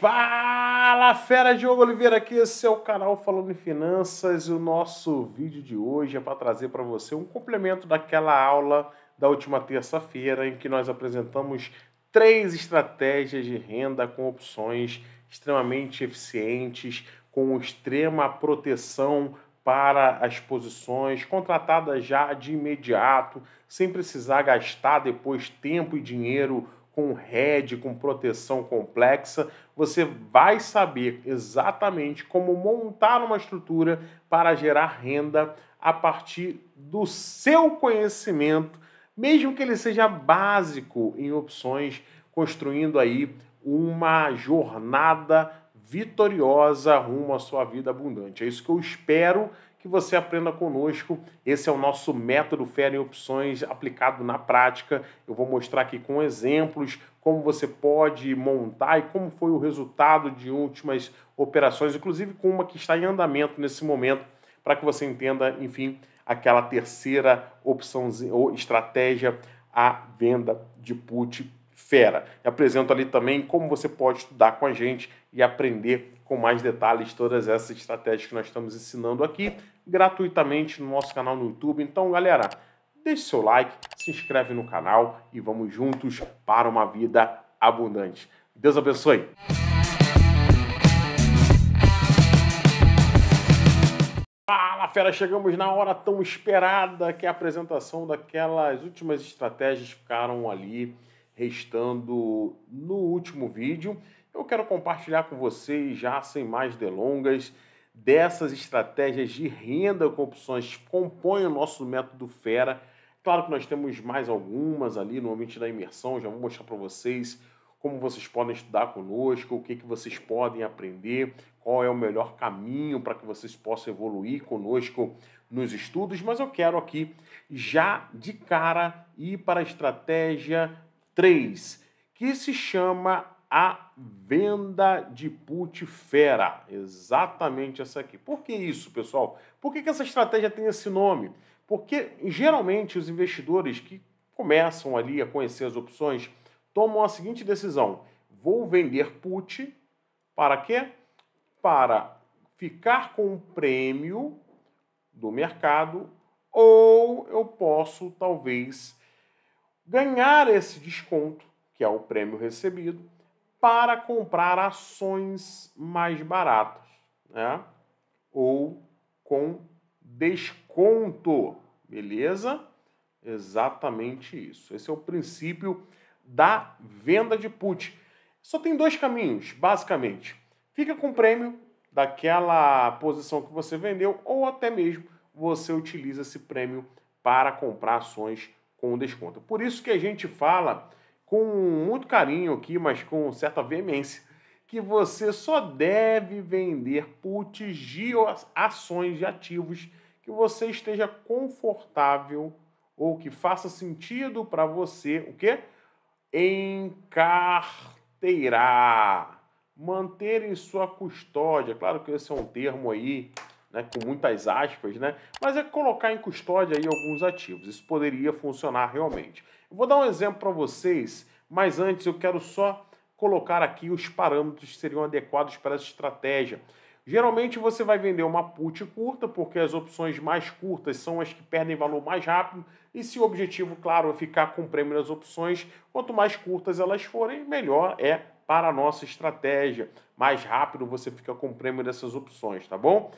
Fala, fera Diogo Oliveira aqui, esse é o canal Falando em Finanças e o nosso vídeo de hoje é para trazer para você um complemento daquela aula da última terça-feira em que nós apresentamos três estratégias de renda com opções extremamente eficientes, com extrema proteção para as posições, contratadas já de imediato, sem precisar gastar depois tempo e dinheiro com head, com proteção complexa, você vai saber exatamente como montar uma estrutura para gerar renda a partir do seu conhecimento, mesmo que ele seja básico em opções, construindo aí uma jornada vitoriosa rumo à sua vida abundante. É isso que eu espero que você aprenda conosco. Esse é o nosso método Fera em Opções aplicado na prática. Eu vou mostrar aqui com exemplos como você pode montar e como foi o resultado de últimas operações, inclusive com uma que está em andamento nesse momento, para que você entenda, enfim, aquela terceira opção ou estratégia, a venda de put fera. Apresento ali também como você pode estudar com a gente e aprender com mais detalhes todas essas estratégias que nós estamos ensinando aqui gratuitamente no nosso canal no YouTube. Então, galera, deixe seu like, se inscreve no canal e vamos juntos para uma vida abundante. Deus abençoe. Fala, fera! Chegamos na hora tão esperada que a apresentação daquelas últimas estratégias ficaram ali restando no último vídeo. Eu quero compartilhar com vocês, já sem mais delongas, dessas estratégias de renda com opções que compõem o nosso método Fera. Claro que nós temos mais algumas ali no ambiente da imersão, já vou mostrar para vocês como vocês podem estudar conosco, o que, que vocês podem aprender, qual é o melhor caminho para que vocês possam evoluir conosco nos estudos, mas eu quero aqui já de cara ir para a estratégia 3, que se chama a venda de put fera. Exatamente essa aqui. Por que isso, pessoal? Por que, que essa estratégia tem esse nome? Porque geralmente os investidores que começam ali a conhecer as opções tomam a seguinte decisão: vou vender put para quê? Para ficar com o prêmio do mercado ou eu posso talvez ganhar esse desconto, que é o prêmio recebido, para comprar ações mais baratas, né? Ou com desconto, beleza? Exatamente isso. Esse é o princípio da venda de put. Só tem dois caminhos, basicamente. Fica com o prêmio daquela posição que você vendeu ou até mesmo você utiliza esse prêmio para comprar ações com desconto. Por isso que a gente fala com muito carinho aqui, mas com certa veemência, que você só deve vender puts de ações de ativos que você esteja confortável ou que faça sentido para você, o quê? Encarteirar, manter em sua custódia. Claro que esse é um termo aí né, com muitas aspas, né, mas é colocar em custódia aí alguns ativos. Isso poderia funcionar realmente. Eu vou dar um exemplo para vocês, mas antes eu quero só colocar aqui os parâmetros que seriam adequados para essa estratégia. Geralmente você vai vender uma put curta, porque as opções mais curtas são as que perdem valor mais rápido, e se o objetivo, claro, é ficar com o prêmio nas opções, quanto mais curtas elas forem, melhor é para a nossa estratégia. Mais rápido você fica com o prêmio dessas opções, tá bom?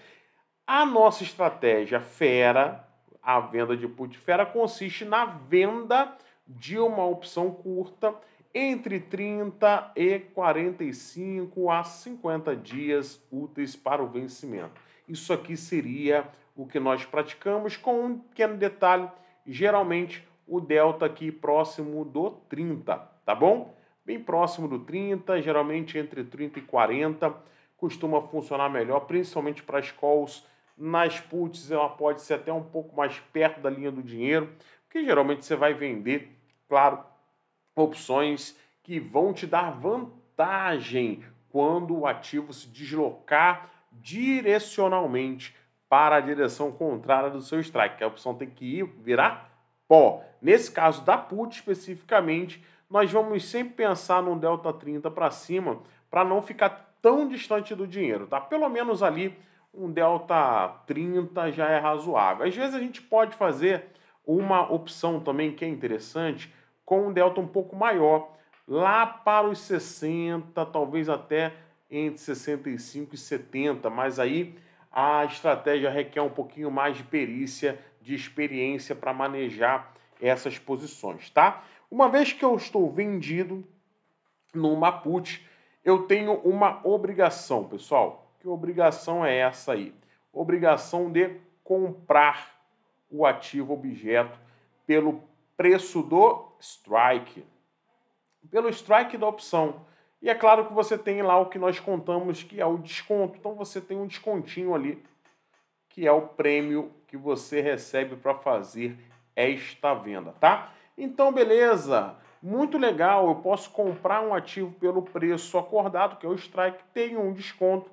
A nossa estratégia fera, a venda de put fera, consiste na venda de uma opção curta entre 30 e 45 a 50 dias úteis para o vencimento. Isso aqui seria o que nós praticamos com um pequeno detalhe, geralmente o delta aqui próximo do 30, tá bom? Bem próximo do 30, geralmente entre 30 e 40, costuma funcionar melhor, principalmente para as calls nas puts, ela pode ser até um pouco mais perto da linha do dinheiro, porque geralmente você vai vender, claro, opções que vão te dar vantagem quando o ativo se deslocar direcionalmente para a direção contrária do seu strike, a opção tem que ir virar pó. Nesse caso da put especificamente, nós vamos sempre pensar no delta 30 para cima, para não ficar tão distante do dinheiro, tá? Pelo menos ali um delta 30 já é razoável. Às vezes a gente pode fazer uma opção também que é interessante com um delta um pouco maior, lá para os 60, talvez até entre 65 e 70, mas aí a estratégia requer um pouquinho mais de perícia, de experiência para manejar essas posições, tá? Uma vez que eu estou vendido numa put, eu tenho uma obrigação, pessoal. Que obrigação é essa aí? Obrigação de comprar o ativo objeto pelo preço do strike. Pelo strike da opção. E é claro que você tem lá o que nós contamos que é o desconto. Então você tem um descontinho ali, que é o prêmio que você recebe para fazer esta venda, tá? Então, beleza. Muito legal, eu posso comprar um ativo pelo preço acordado, que é o strike, tem um desconto.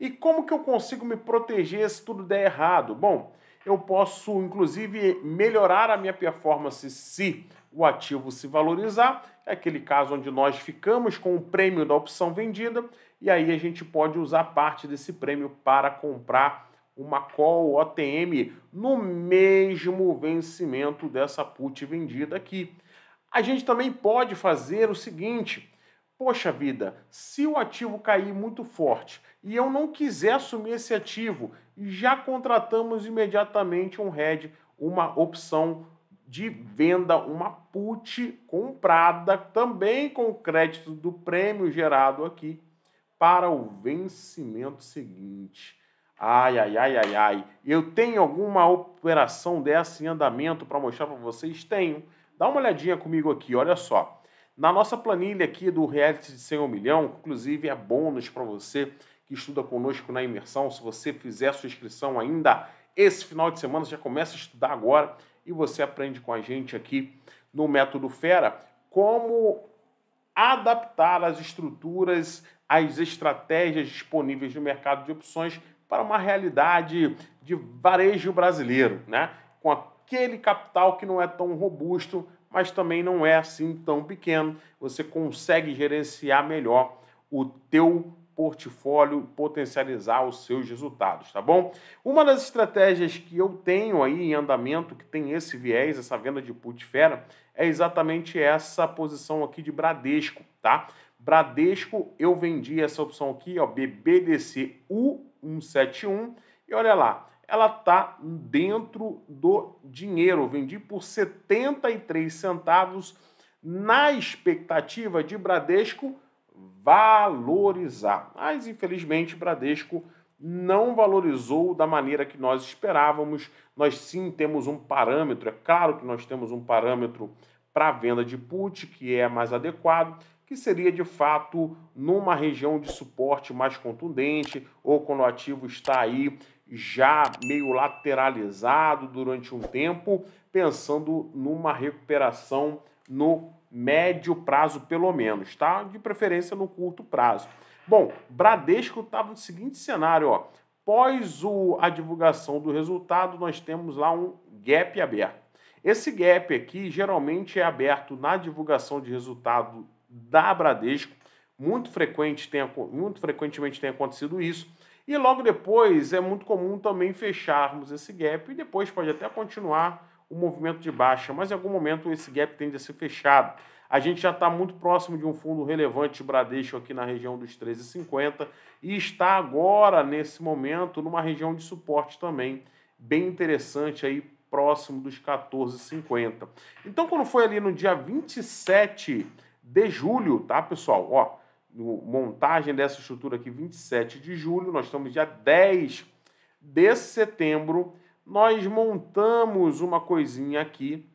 E como que eu consigo me proteger se tudo der errado? Bom, eu posso inclusive melhorar a minha performance se o ativo se valorizar. É aquele caso onde nós ficamos com o prêmio da opção vendida e aí a gente pode usar parte desse prêmio para comprar uma call OTM no mesmo vencimento dessa put vendida aqui. A gente também pode fazer o seguinte: poxa vida, se o ativo cair muito forte e eu não quiser assumir esse ativo, já contratamos imediatamente um head, uma opção de venda, uma put comprada também com crédito do prêmio gerado aqui para o vencimento seguinte. Ai, ai, ai, ai, ai. Eu tenho alguma operação dessa em andamento para mostrar para vocês? Tenho. Dá uma olhadinha comigo aqui, olha só. Na nossa planilha aqui do reality de 100 milhão, inclusive é bônus para você que estuda conosco na imersão. Se você fizer sua inscrição ainda esse final de semana, já começa a estudar agora e você aprende com a gente aqui no Método Fera como adaptar as estruturas, as estratégias disponíveis no mercado de opções para uma realidade de varejo brasileiro, né? Com aquele capital que não é tão robusto, mas também não é assim tão pequeno. Você consegue gerenciar melhor o teu portfólio, potencializar os seus resultados, tá bom? Uma das estratégias que eu tenho aí em andamento, que tem esse viés, essa venda de put fera, é exatamente essa posição aqui de Bradesco, tá? Bradesco, eu vendi essa opção aqui, ó, BBDC U171, e olha lá, ela tá dentro do dinheiro. Eu vendi por 73 centavos na expectativa de Bradesco valorizar. Mas infelizmente Bradesco não valorizou da maneira que nós esperávamos. Nós sim temos um parâmetro, é claro que nós temos um parâmetro para venda de put que é mais adequado, que seria de fato numa região de suporte mais contundente ou quando o ativo está aí já meio lateralizado durante um tempo, pensando numa recuperação no médio prazo, pelo menos, tá? De preferência no curto prazo. Bom, Bradesco estava no seguinte cenário, ó. Pós o, a divulgação do resultado, nós temos lá um gap aberto. Esse gap aqui geralmente é aberto na divulgação de resultado da Bradesco. Muito, frequente tem, muito frequentemente tem acontecido isso. E logo depois é muito comum também fecharmos esse gap e depois pode até continuar o movimento de baixa, mas em algum momento esse gap tende a ser fechado. A gente já está muito próximo de um fundo relevante Bradesco aqui na região dos 13,50 e está agora, nesse momento, numa região de suporte também bem interessante aí próximo dos 14,50. Então, quando foi ali no dia 27 de julho, tá, pessoal? Ó, montagem dessa estrutura aqui, 27 de julho, nós estamos dia 10 de setembro, nós montamos uma coisinha aqui,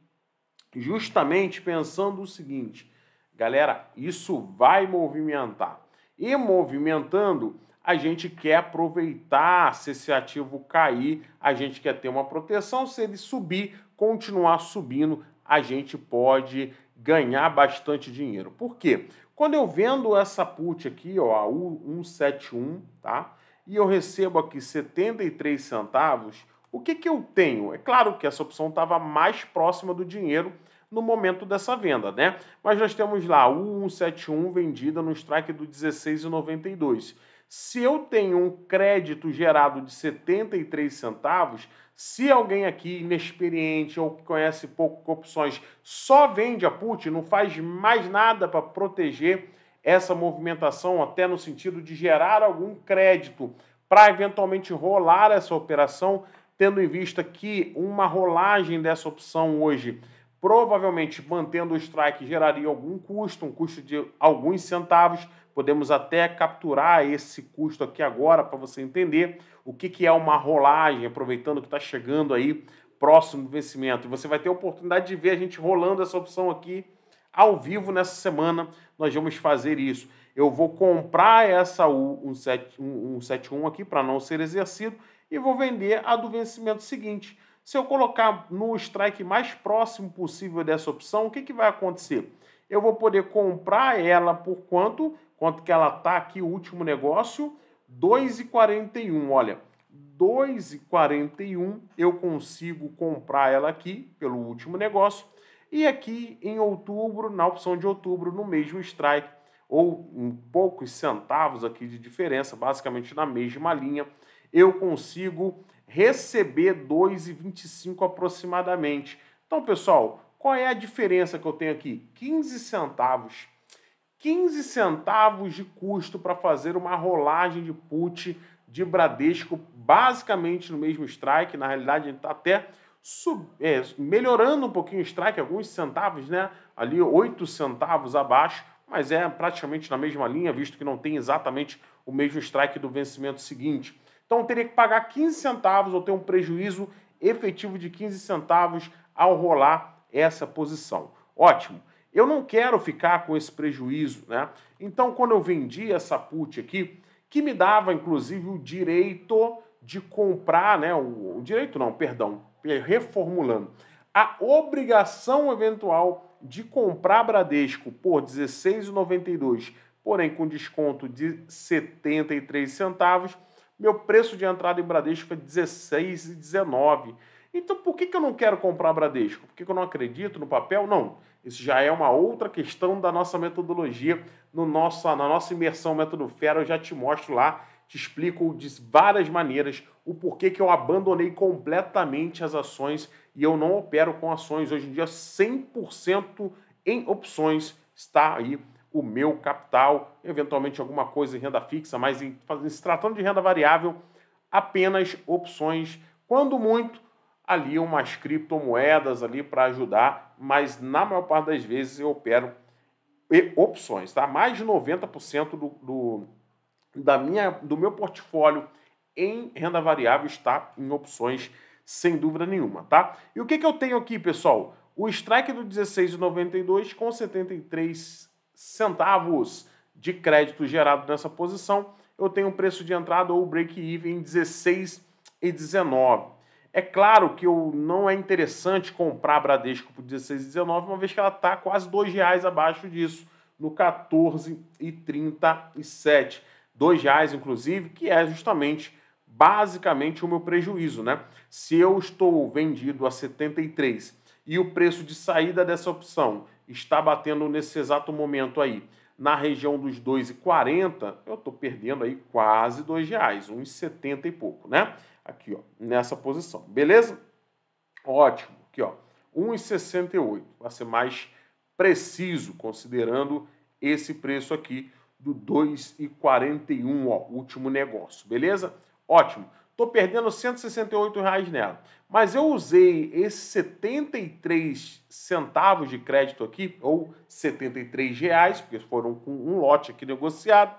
justamente pensando o seguinte, galera, isso vai movimentar. E movimentando, a gente quer aproveitar se esse ativo cair, a gente quer ter uma proteção, se ele subir, continuar subindo, a gente pode ganhar bastante dinheiro. Por quê? Quando eu vendo essa put aqui, ó, a U171, tá? E eu recebo aqui 73 centavos, o que, que eu tenho? É claro que essa opção estava mais próxima do dinheiro no momento dessa venda, né? Mas nós temos lá o 171 vendida no strike do 16,92. Se eu tenho um crédito gerado de 73 centavos, se alguém aqui inexperiente ou que conhece pouco opções só vende a put, não faz mais nada para proteger essa movimentação, até no sentido de gerar algum crédito para eventualmente rolar essa operação, tendo em vista que uma rolagem dessa opção hoje, provavelmente mantendo o strike, geraria algum custo, um custo de alguns centavos. Podemos até capturar esse custo aqui agora para você entender o que, que é uma rolagem, aproveitando que está chegando aí próximo do vencimento. E você vai ter a oportunidade de ver a gente rolando essa opção aqui ao vivo nessa semana. Nós vamos fazer isso. Eu vou comprar essa 171 aqui para não ser exercido e vou vender a do vencimento seguinte. Se eu colocar no strike mais próximo possível dessa opção, o que, que vai acontecer? Eu vou poder comprar ela por quanto? Quanto que ela está aqui, o último negócio? 2,41. Olha, 2,41 eu consigo comprar ela aqui pelo último negócio. E aqui em outubro, na opção de outubro, no mesmo strike, ou em poucos centavos aqui de diferença, basicamente na mesma linha, eu consigo receber 2,25 aproximadamente. Então, pessoal, qual é a diferença que eu tenho aqui? 15 centavos. 15 centavos de custo para fazer uma rolagem de put de Bradesco, basicamente no mesmo strike. Na realidade, gente está até sub, é, melhorando um pouquinho o strike, alguns centavos, né? Ali 8 centavos abaixo mas é praticamente na mesma linha, visto que não tem exatamente o mesmo strike do vencimento seguinte. Então teria que pagar 15 centavos ou ter um prejuízo efetivo de 15 centavos ao rolar essa posição. Ótimo. Eu não quero ficar com esse prejuízo, né? Então, quando eu vendi essa put aqui, que me dava inclusive o direito de comprar, né? O, o direito não, perdão, reformulando, a obrigação eventual de comprar Bradesco por R$ 16,92, porém com desconto de 73 centavos, meu preço de entrada em Bradesco é 16,19. Então por que, que eu não quero comprar Bradesco? Porque eu não acredito no papel? Não. Isso já é uma outra questão da nossa metodologia, no nosso, na nossa imersão Método Fera, eu já te mostro lá, te explico de várias maneiras o porquê que eu abandonei completamente as ações e eu não opero com ações. Hoje em dia, 100% em opções está aí o meu capital, eventualmente alguma coisa em renda fixa, mas em, se tratando de renda variável, apenas opções, quando muito, ali umas criptomoedas ali para ajudar, mas na maior parte das vezes eu opero opções, tá? Mais de 90% do, do, da minha, do meu portfólio em renda variável está em opções sem dúvida nenhuma, tá? E o que, que eu tenho aqui, pessoal? O strike do 16,92 com 73 centavos de crédito gerado nessa posição. Eu tenho um preço de entrada ou break-even em 16,19. É claro que eu, não é interessante comprar Bradesco por 16,19, uma vez que ela está quase R$ reais abaixo disso, no 14,37. R$ reais, inclusive, que é justamente basicamente o meu prejuízo, né? Se eu estou vendido a 73 e o preço de saída dessa opção está batendo nesse exato momento aí na região dos 2,40, eu estou perdendo aí quase R$ reais, 1,70 e pouco, né? Aqui, ó, nessa posição, beleza? Ótimo, aqui, ó, 1,68, vai ser mais preciso, considerando esse preço aqui do 2,41, ó, último negócio, beleza? Ótimo. Estou perdendo 168 reais nela. Mas eu usei esses 73 centavos de crédito aqui, ou 73 reais, porque foram com um lote aqui negociado,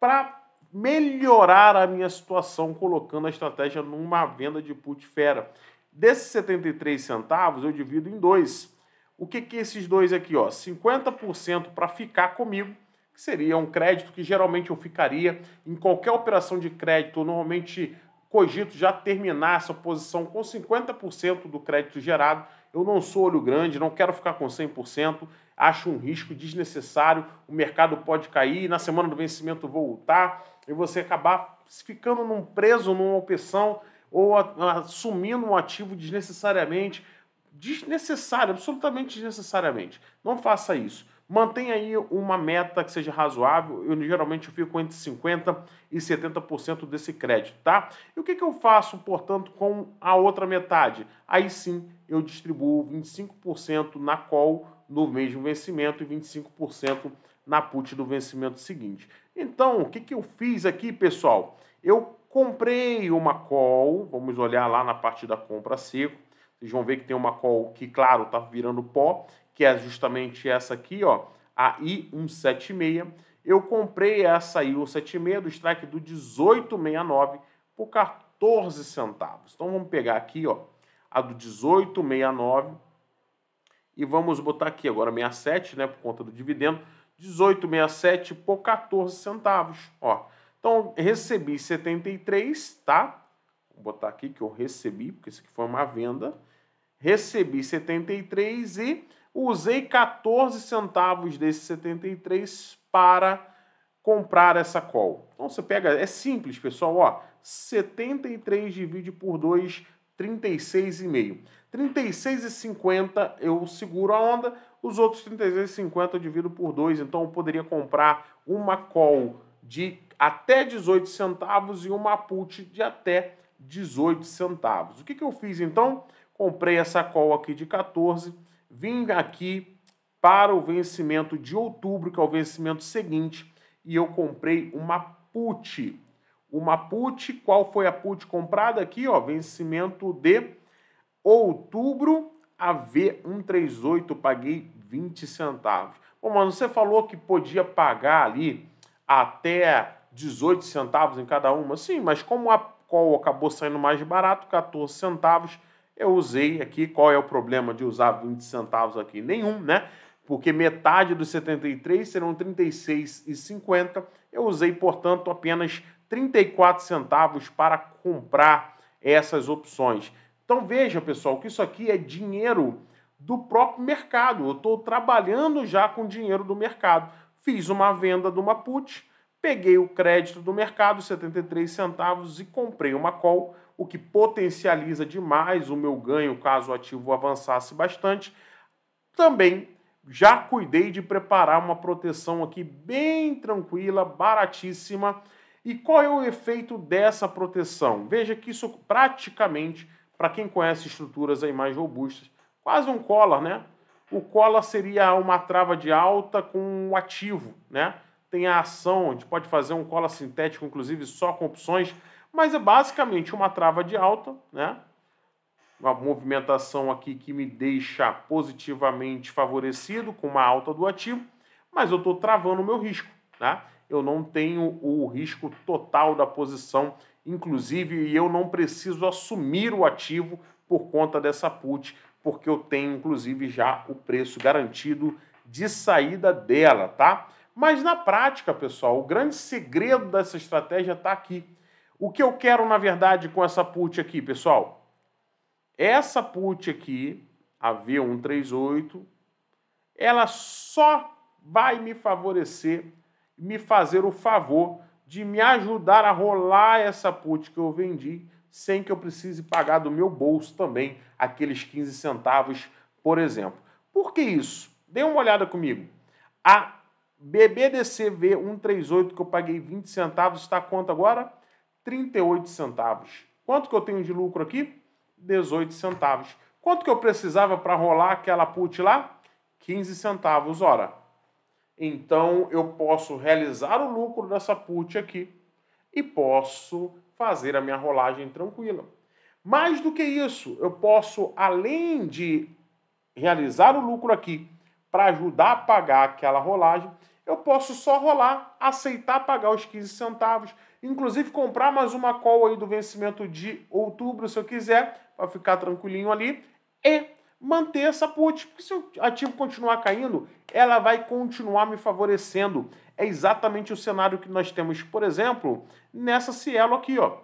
para melhorar a minha situação colocando a estratégia numa venda de put fera. Desses 73 centavos eu divido em dois. O que que esses dois aqui, ó? 50% para ficar comigo que seria um crédito que geralmente eu ficaria em qualquer operação de crédito, eu normalmente cogito já terminar essa posição com 50% do crédito gerado. Eu não sou olho grande, não quero ficar com 100%, acho um risco desnecessário, o mercado pode cair, na semana do vencimento voltar e você acabar ficando num preso numa opção ou assumindo um ativo desnecessariamente desnecessário, absolutamente desnecessariamente. Não faça isso. Mantenha aí uma meta que seja razoável. Eu geralmente fico entre 50% e 70% desse crédito, tá? E o que, que eu faço, portanto, com a outra metade? Aí sim eu distribuo 25% na call no mesmo vencimento e 25% na put do vencimento seguinte. Então, o que, que eu fiz aqui, pessoal? Eu comprei uma call, vamos olhar lá na parte da compra seco. Vocês vão ver que tem uma call que, claro, está virando pó, que é justamente essa aqui, ó, a I176. Eu comprei essa I176 do strike do 1869 por 14 centavos. Então vamos pegar aqui, ó, a do 1869 e vamos botar aqui agora 67, né, por conta do dividendo, 1867 por 14 centavos, ó. Então recebi 73, tá? Vou botar aqui que eu recebi, porque isso aqui foi uma venda. Recebi 73 e usei 14 centavos desses 73 para comprar essa call. Então você pega, é simples, pessoal, ó, 73 divide por 2, 36,5. 36,50 eu seguro a onda, os outros 36,50 eu divido por 2, então eu poderia comprar uma call de até 18 centavos e uma put de até 18 centavos. O que, que eu fiz então? Comprei essa call aqui de 14 vim aqui para o vencimento de outubro, que é o vencimento seguinte, e eu comprei uma put. Uma put, qual foi a put comprada aqui, ó, vencimento de outubro, a V138, paguei 20 centavos. Bom, mano, você falou que podia pagar ali até 18 centavos em cada uma. Sim, mas como a qual acabou saindo mais barato, 14 centavos, eu usei aqui, qual é o problema de usar 20 centavos aqui? Nenhum, né? Porque metade dos 73 serão 36,50. Eu usei, portanto, apenas 34 centavos para comprar essas opções. Então veja, pessoal, que isso aqui é dinheiro do próprio mercado. Eu estou trabalhando já com dinheiro do mercado. Fiz uma venda de uma put, peguei o crédito do mercado, 73 centavos, e comprei uma call o que potencializa demais o meu ganho caso o ativo avançasse bastante. Também já cuidei de preparar uma proteção aqui bem tranquila, baratíssima. E qual é o efeito dessa proteção? Veja que isso praticamente, para quem conhece estruturas aí mais robustas, quase um collar, né? O collar seria uma trava de alta com um ativo, né? Tem a ação, a gente pode fazer um collar sintético, inclusive só com opções mas é basicamente uma trava de alta, né? Uma movimentação aqui que me deixa positivamente favorecido com uma alta do ativo, mas eu estou travando o meu risco, né? Eu não tenho o risco total da posição, inclusive, e eu não preciso assumir o ativo por conta dessa put, porque eu tenho, inclusive, já o preço garantido de saída dela, tá? Mas na prática, pessoal, o grande segredo dessa estratégia está aqui o que eu quero, na verdade, com essa put aqui, pessoal? Essa put aqui, a V138, ela só vai me favorecer, me fazer o favor de me ajudar a rolar essa put que eu vendi, sem que eu precise pagar do meu bolso também aqueles 15 centavos, por exemplo. Por que isso? Dê uma olhada comigo. A BBDC V138 que eu paguei 20 centavos está quanto agora? 38 centavos. Quanto que eu tenho de lucro aqui? 18 centavos. Quanto que eu precisava para rolar aquela put lá? 15 centavos hora. Então eu posso realizar o lucro dessa put aqui e posso fazer a minha rolagem tranquila. Mais do que isso, eu posso, além de realizar o lucro aqui para ajudar a pagar aquela rolagem, eu posso só rolar, aceitar pagar os 15 centavos Inclusive comprar mais uma call aí do vencimento de outubro, se eu quiser, para ficar tranquilinho ali. E manter essa put. Porque se o ativo continuar caindo, ela vai continuar me favorecendo. É exatamente o cenário que nós temos, por exemplo, nessa Cielo aqui, ó.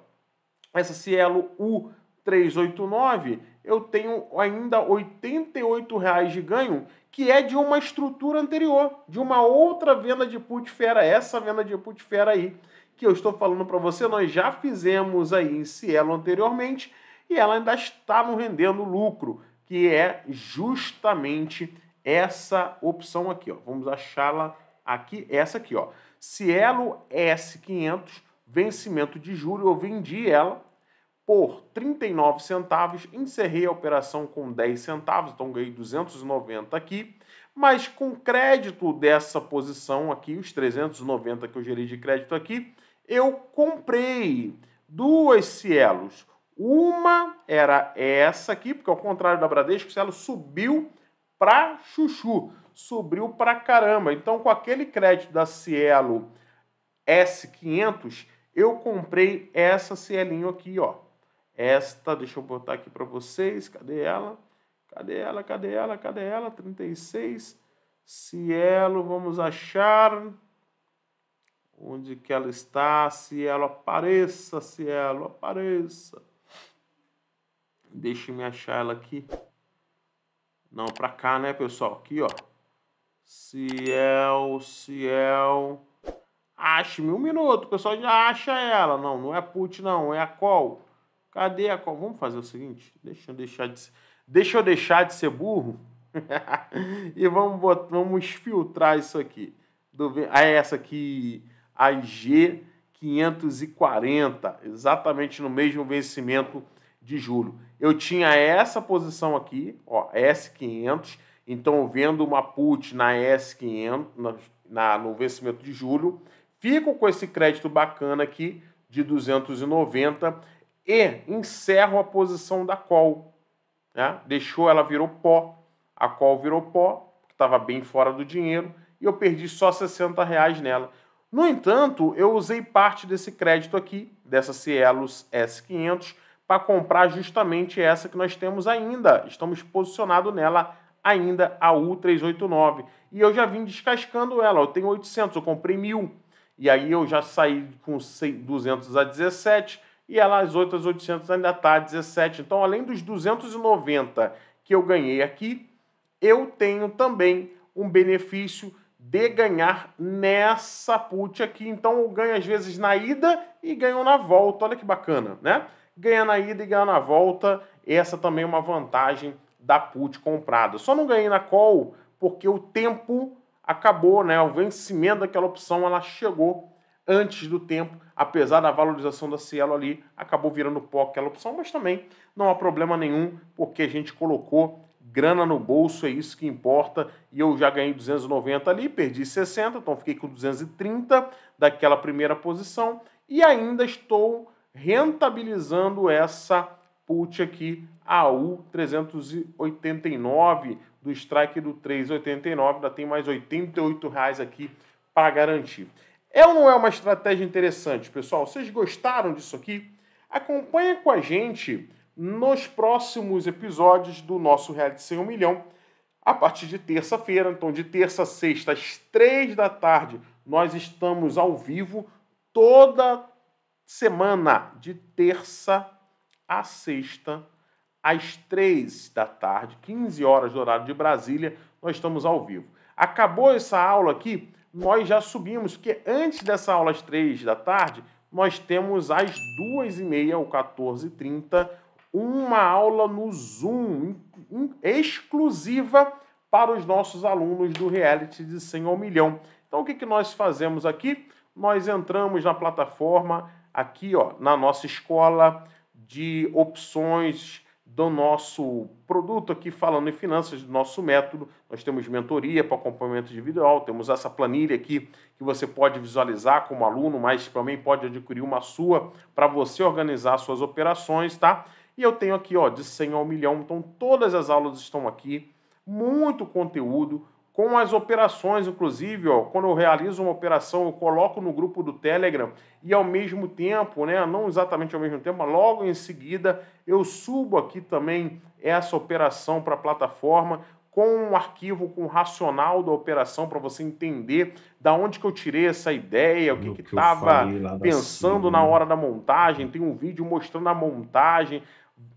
Essa Cielo U389, eu tenho ainda R$ 88,00 de ganho, que é de uma estrutura anterior, de uma outra venda de put fera, essa venda de put fera aí que eu estou falando para você, nós já fizemos aí em Cielo anteriormente e ela ainda está no rendendo lucro, que é justamente essa opção aqui, ó. Vamos achá-la aqui, essa aqui, ó. Cielo S500, vencimento de julho, eu vendi ela por 39 centavos, encerrei a operação com 10 centavos, então ganhei 290 aqui, mas com crédito dessa posição aqui, os 390 que eu gerei de crédito aqui, eu comprei duas Cielos. Uma era essa aqui, porque ao contrário da Bradesco, Cielo subiu para chuchu, subiu para caramba. Então, com aquele crédito da Cielo S500, eu comprei essa Cielinho aqui, ó. Esta, deixa eu botar aqui para vocês, cadê ela? Cadê ela? Cadê ela? Cadê ela? 36. Cielo, vamos achar. Onde que ela está? Cielo, apareça, Cielo, apareça. Deixa me achar ela aqui. Não, para cá, né, pessoal? Aqui, ó. Ciel, Ciel. Ache-me um minuto, o pessoal já acha ela. Não, não é put, não, é a call. Cadê a qual? Vamos fazer o seguinte, deixa eu deixar de, deixa eu deixar de ser burro e vamos, botar, vamos filtrar isso aqui. Do, ah, é essa aqui, a G540, exatamente no mesmo vencimento de julho. Eu tinha essa posição aqui, ó, S500, então vendo uma put na S500, na, na, no vencimento de julho, fico com esse crédito bacana aqui de 290 e encerro a posição da call. Né? Deixou, ela virou pó, a call virou pó, estava bem fora do dinheiro, e eu perdi só 60 reais nela. No entanto, eu usei parte desse crédito aqui, dessa Cielos S500, para comprar justamente essa que nós temos ainda. Estamos posicionados nela ainda, a U389. E eu já vim descascando ela, eu tenho 800, eu comprei 1000. E aí eu já saí com 200 a 17, e ela, as outras 800 ainda está 17. Então, além dos 290 que eu ganhei aqui, eu tenho também um benefício de ganhar nessa put aqui. Então, eu ganho às vezes na ida e ganho na volta. Olha que bacana, né? Ganha na ida e ganha na volta. Essa também é uma vantagem da put comprada. Só não ganhei na call porque o tempo acabou, né? O vencimento daquela opção ela chegou antes do tempo, apesar da valorização da Cielo ali, acabou virando pó aquela opção, mas também não há problema nenhum, porque a gente colocou grana no bolso, é isso que importa, e eu já ganhei 290 ali, perdi 60, então fiquei com 230 daquela primeira posição, e ainda estou rentabilizando essa put aqui, a U389 do strike do 389, ainda tem mais 88 reais aqui para garantir. É ou não é uma estratégia interessante, pessoal? Vocês gostaram disso aqui? Acompanhe com a gente nos próximos episódios do nosso Reality 100 milhão, a partir de terça-feira. Então, de terça a sexta, às três da tarde, nós estamos ao vivo toda semana, de terça a sexta, às três da tarde, 15 horas do horário de Brasília, nós estamos ao vivo. Acabou essa aula aqui, nós já subimos, porque antes dessa aula às 3 da tarde, nós temos às 2h30 ou 14h30 uma aula no Zoom exclusiva para os nossos alunos do reality de 100 ao milhão. Então o que, que nós fazemos aqui? Nós entramos na plataforma aqui ó, na nossa escola de opções do nosso produto aqui falando em finanças, do nosso método. Nós temos mentoria para acompanhamento individual, temos essa planilha aqui que você pode visualizar como aluno, mas também pode adquirir uma sua para você organizar suas operações, tá? E eu tenho aqui, ó, de 100 ao milhão, então todas as aulas estão aqui, muito conteúdo, com as operações, inclusive, ó, quando eu realizo uma operação, eu coloco no grupo do Telegram e ao mesmo tempo, né, não exatamente ao mesmo tempo, mas logo em seguida eu subo aqui também essa operação para a plataforma com um arquivo com o racional da operação para você entender da onde que eu tirei essa ideia, o que que estava pensando na hora da montagem. Tem um vídeo mostrando a montagem,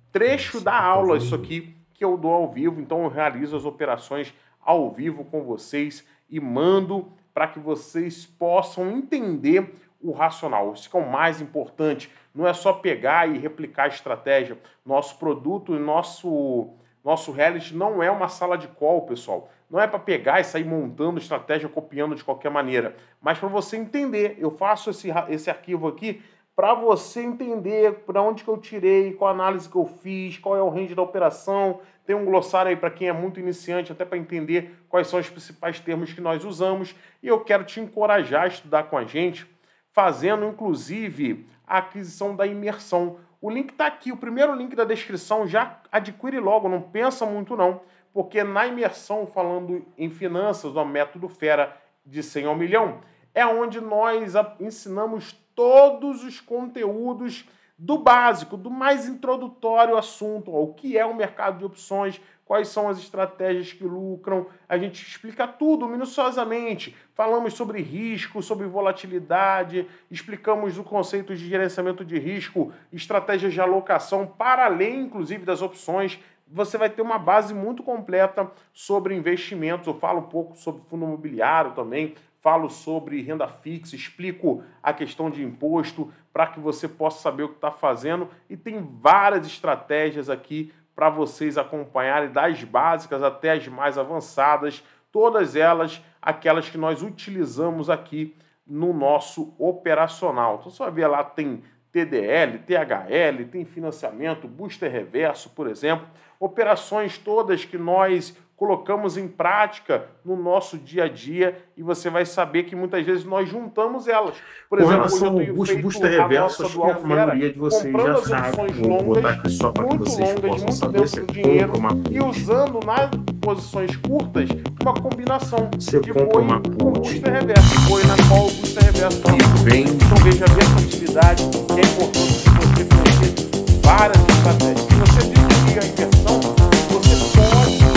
trecho da aula, isso aqui que eu dou ao vivo, então eu realizo as operações ao vivo com vocês e mando para que vocês possam entender o racional. Isso que é o mais importante. Não é só pegar e replicar a estratégia. Nosso produto, nosso Nosso reality não é uma sala de call, pessoal. Não é para pegar e sair montando estratégia, copiando de qualquer maneira, mas para você entender. Eu faço esse, esse arquivo aqui para você entender para onde que eu tirei, qual análise que eu fiz, qual é o range da operação. Tem um glossário aí para quem é muito iniciante, até para entender quais são os principais termos que nós usamos. E eu quero te encorajar a estudar com a gente, fazendo inclusive a aquisição da imersão. O link está aqui, o primeiro link da descrição, já adquire logo, não pensa muito não, porque na imersão, falando em finanças, do método Fera de 100 ao milhão, é onde nós ensinamos todos os conteúdos do básico, do mais introdutório assunto, ó, o que é o mercado de opções, quais são as estratégias que lucram, a gente explica tudo minuciosamente. Falamos sobre risco, sobre volatilidade, explicamos o conceito de gerenciamento de risco, estratégias de alocação, para além, inclusive, das opções. Você vai ter uma base muito completa sobre investimentos. Eu falo um pouco sobre fundo imobiliário também, falo sobre renda fixa, explico a questão de imposto para que você possa saber o que está fazendo e tem várias estratégias aqui para vocês acompanharem, das básicas até as mais avançadas, todas elas aquelas que nós utilizamos aqui no nosso operacional. Então você vai ver lá tem TDL, THL, tem financiamento, booster reverso, por exemplo, operações todas que nós colocamos em prática no nosso dia a dia e você vai saber que muitas vezes nós juntamos elas. Por Com exemplo, relação ao boost, booster reverso, acho que a maioria de vocês já sabe. Vou botar aqui só para que vocês longas, possam saber. Você dinheiro e usando nas posições curtas uma combinação você de boi com booster reverso. Boi na qual o booster reverso e vem. Então veja a versatilidade que é importante que você conhecer várias estratégias. Se você distribuir a inversão,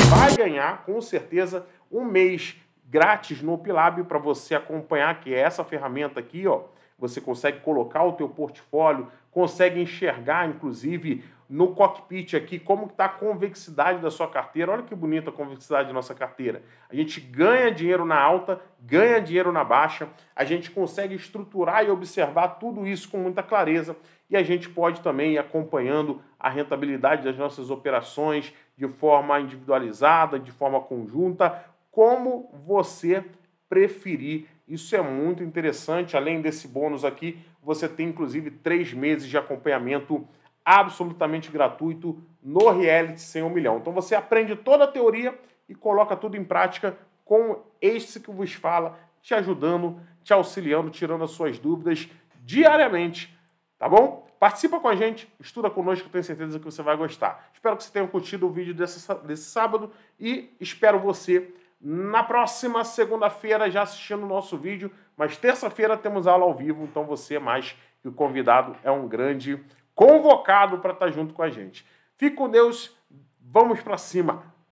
vai ganhar, com certeza, um mês grátis no Opilab para você acompanhar, que é essa ferramenta aqui, ó. Você consegue colocar o teu portfólio, consegue enxergar, inclusive, no cockpit aqui, como está a convexidade da sua carteira. Olha que bonita a convexidade da nossa carteira. A gente ganha dinheiro na alta, ganha dinheiro na baixa, a gente consegue estruturar e observar tudo isso com muita clareza e a gente pode também ir acompanhando a rentabilidade das nossas operações de forma individualizada, de forma conjunta, como você preferir. Isso é muito interessante. Além desse bônus aqui, você tem inclusive três meses de acompanhamento absolutamente gratuito no Reality 100 um milhão. Então você aprende toda a teoria e coloca tudo em prática com esse que vos fala, te ajudando, te auxiliando, tirando as suas dúvidas diariamente Tá bom? Participa com a gente, estuda conosco, tenho certeza que você vai gostar. Espero que você tenha curtido o vídeo desse, desse sábado e espero você na próxima segunda-feira já assistindo o nosso vídeo. Mas terça-feira temos aula ao vivo, então você mais que o convidado é um grande convocado para estar junto com a gente. Fique com Deus, vamos para cima.